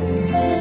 嗯。